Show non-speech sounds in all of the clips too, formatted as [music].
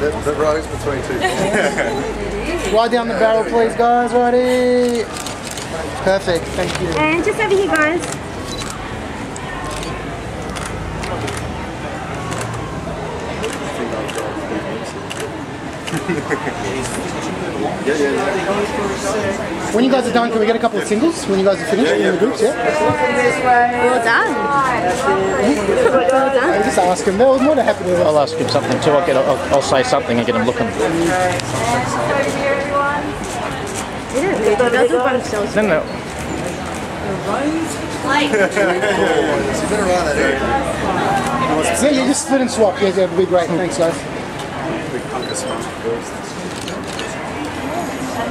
The, the rose between two. [laughs] Right down the barrel, please, guys. Ready? Perfect. Thank you. And just over here, guys. [laughs] When you guys are done, can we get a couple of singles? When you guys are finished in the groups, yeah? Well done. [laughs] Well done. Just ask him. They're more than happy to. I'll ask him something too. I'll, get, I'll, I'll say something and get him looking. They don't need to. They'll do by themselves. No, no. You better run that area. Yeah, yeah, just split and swap. Yeah, that'd be great. Thanks, guys.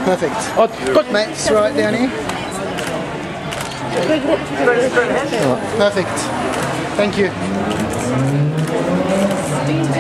Perfect. Oh, good. Mates, right down here. Perfect. Thank you.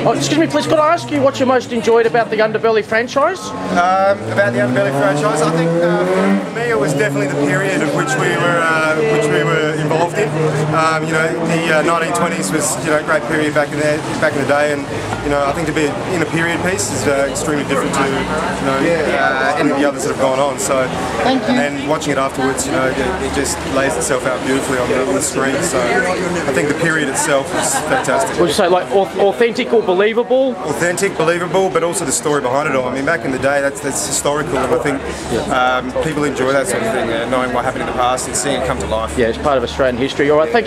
Oh, excuse me, please. Could I ask you what you most enjoyed about the Underbelly franchise? Um, about the Underbelly franchise, I think uh, for me it was definitely the period of which we were uh, which we were involved in. Um, you know, the uh, 1920s was you know a great period back in there back in the day, and you know I think to be in a period piece is uh, extremely different to you know uh, any of the others that have gone on. So Thank you. and then watching it afterwards, you know, it, it just lays itself out beautifully on the, on the screen. So I think the period itself is fantastic. Would you say like authentic or believable? authentic, believable, but also the story behind it all. I mean, back in the day, that's that's historical, and I think um, people enjoy that sort of thing, uh, knowing what happened in the past and seeing it come to life. Yeah, it's part of Australian history. All right, thank